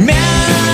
Man